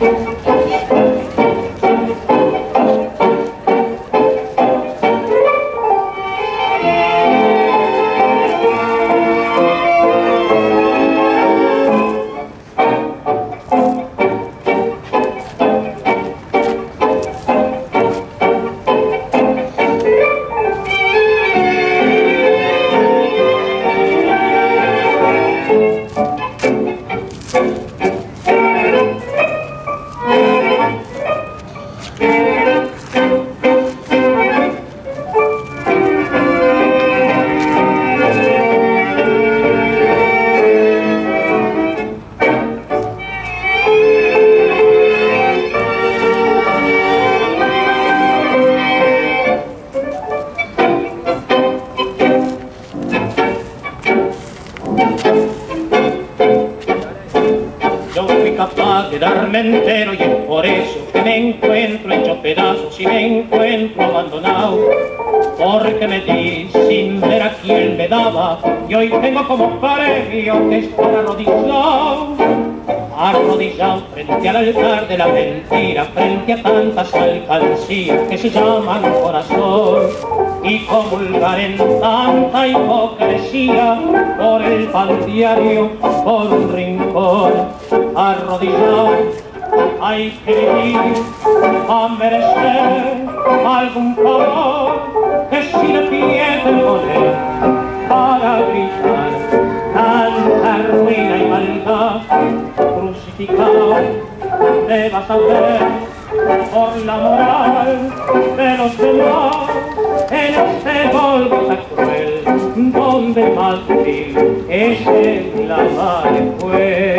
Gracias. Entero y es por eso que me encuentro hecho pedazos y me encuentro abandonado. Porque me di sin ver a quién me daba y hoy tengo como premio que estar arrodillado. Arrodillado frente al altar de la mentira frente a tantas alcancías que se llaman corazón. Y comulgar en tanta hipocresía por el pan diario por un rincón arrodillado. Hay que vivir a merecer algún favor que si le pide poner para gritar tanta ruina y maldad crucificado debas saber por la moral de los demás. En este golpe cruel donde más vil es en la madre pues